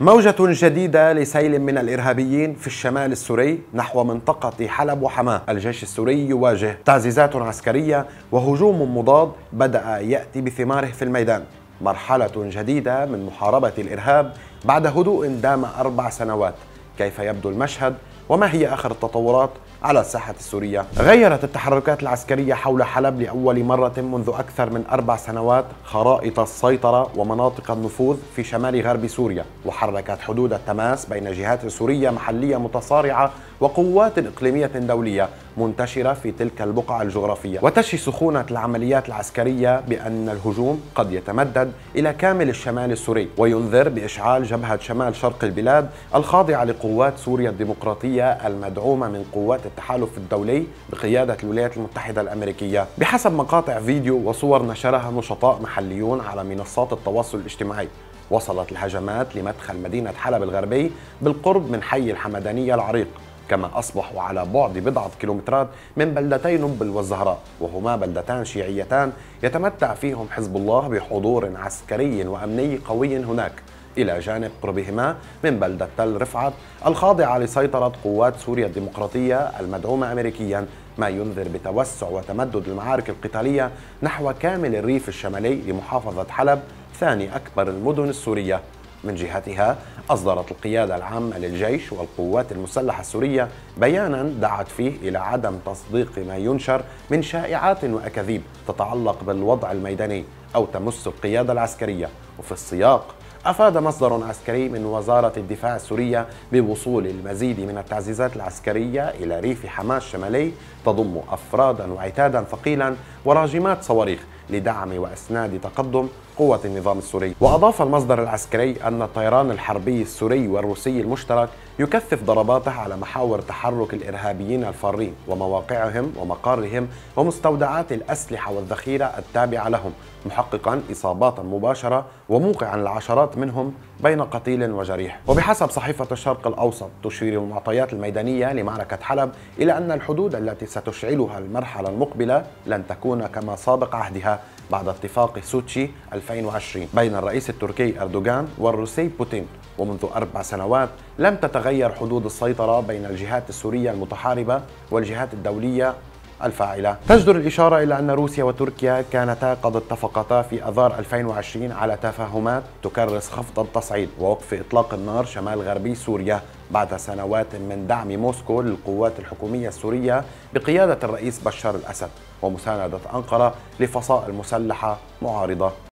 موجة جديدة لسيل من الإرهابيين في الشمال السوري نحو منطقة حلب وحماة. الجيش السوري يواجه تعزيزات عسكرية وهجوم مضاد بدأ يأتي بثماره في الميدان. مرحلة جديدة من محاربة الإرهاب بعد هدوء دام أربع سنوات. كيف يبدو المشهد وما هي آخر التطورات على الساحة السورية. غيرت التحركات العسكرية حول حلب لأول مرة منذ أكثر من أربع سنوات خرائط السيطرة ومناطق النفوذ في شمال غرب سوريا وحركت حدود التماس بين جهات سورية محلية متصارعة وقوات إقليمية دولية منتشرة في تلك البقعة الجغرافية. وتشي سخونة العمليات العسكرية بأن الهجوم قد يتمدد إلى كامل الشمال السوري وينذر بإشعال جبهة شمال شرق البلاد الخاضعة لقوات سوريا الديمقراطية المدعومة من قوات التحالف الدولي بقيادة الولايات المتحدة الأمريكية. بحسب مقاطع فيديو وصور نشرها نشطاء محليون على منصات التواصل الاجتماعي وصلت الهجمات لمدخل مدينة حلب الغربي بالقرب من حي الحمدانية العريق. كما أصبحوا على بعد بضعة كيلومترات من بلدتي نبل والزهراء وهما بلدتان شيعيتان يتمتع فيهم حزب الله بحضور عسكري وأمني قوي هناك. إلى جانب قربهما من بلدة تل رفعت الخاضعة لسيطرة قوات سوريا الديمقراطية المدعومة أمريكيا ما ينذر بتوسع وتمدد المعارك القتالية نحو كامل الريف الشمالي لمحافظة حلب ثاني أكبر المدن السورية. من جهتها أصدرت القيادة العامة للجيش والقوات المسلحة السورية بيانا دعت فيه إلى عدم تصديق ما ينشر من شائعات وأكاذيب تتعلق بالوضع الميداني أو تمس القيادة العسكرية. وفي السياق أفاد مصدر عسكري من وزارة الدفاع السورية بوصول المزيد من التعزيزات العسكرية إلى ريف حماة الشمالي تضم أفرادا وعتادا ثقيلا وراجمات صواريخ لدعم واسناد تقدم قوة النظام السوري. وأضاف المصدر العسكري أن الطيران الحربي السوري والروسي المشترك يكثف ضرباته على محاور تحرك الإرهابيين الفارين ومواقعهم ومقارهم ومستودعات الأسلحة والذخيرة التابعة لهم محققا إصابات مباشرة وموقعا العشرات منهم بين قتيل وجريح. وبحسب صحيفة الشرق الأوسط تشير المعطيات الميدانية لمعركة حلب إلى أن الحدود التي ستشعلها المرحلة المقبلة لن تكون كما سابق عهدها. بعد اتفاق سوتشي 2020 بين الرئيس التركي أردوغان والروسي بوتين. ومنذ أربع سنوات لم تتغير حدود السيطرة بين الجهات السورية المتحاربة والجهات الدولية الفاعلة. تجدر الإشارة إلى أن روسيا وتركيا كانتا قد اتفقتا في أذار 2020 على تفاهمات تكرس خفض التصعيد ووقف إطلاق النار شمال غربي سوريا بعد سنوات من دعم موسكو للقوات الحكومية السورية بقيادة الرئيس بشار الأسد ومساندة أنقرة لفصائل مسلحة معارضة.